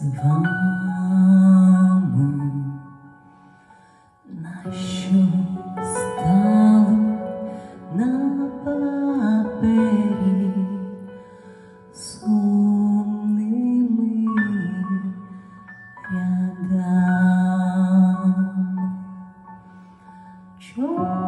З вами, нащо стали на папері сумними рядами. Чого